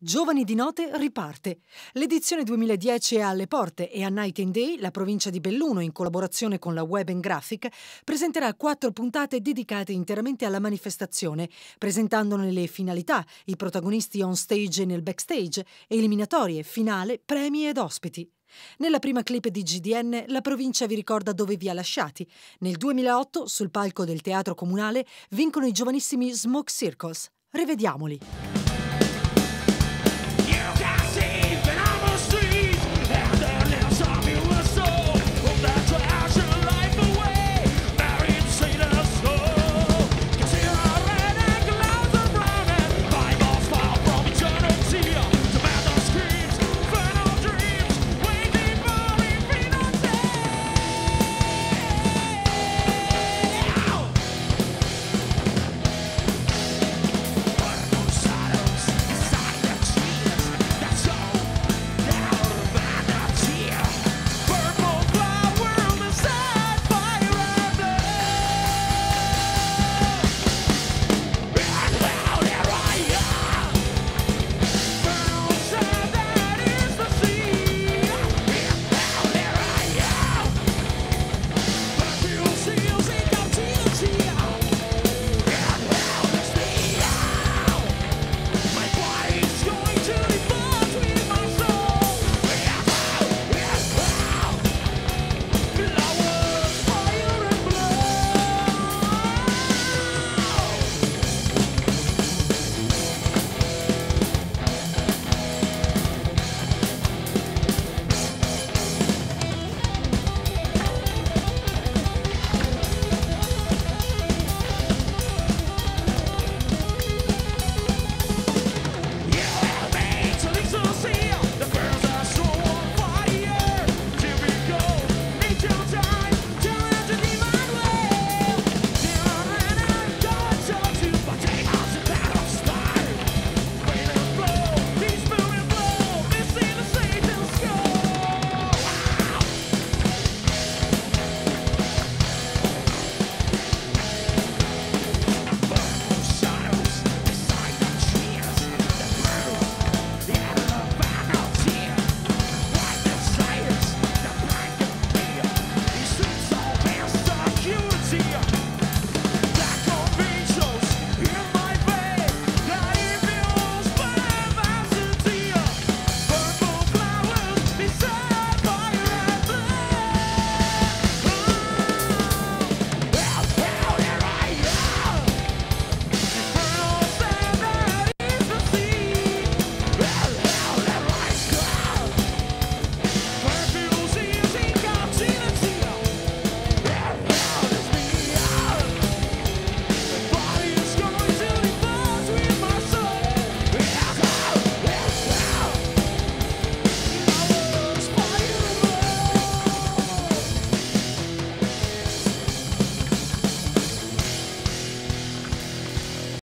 Giovani di Note riparte. L'edizione 2010 è alle porte e a Night and Day, la provincia di Belluno, in collaborazione con la Web and Graphic, presenterà quattro puntate dedicate interamente alla manifestazione, presentandone le finalità, i protagonisti on stage e nel backstage, eliminatorie, finale, premi ed ospiti. Nella prima clip di GDN la provincia vi ricorda dove vi ha lasciati. Nel 2008, sul palco del Teatro Comunale, vincono i giovanissimi Smoke Circles. Rivediamoli.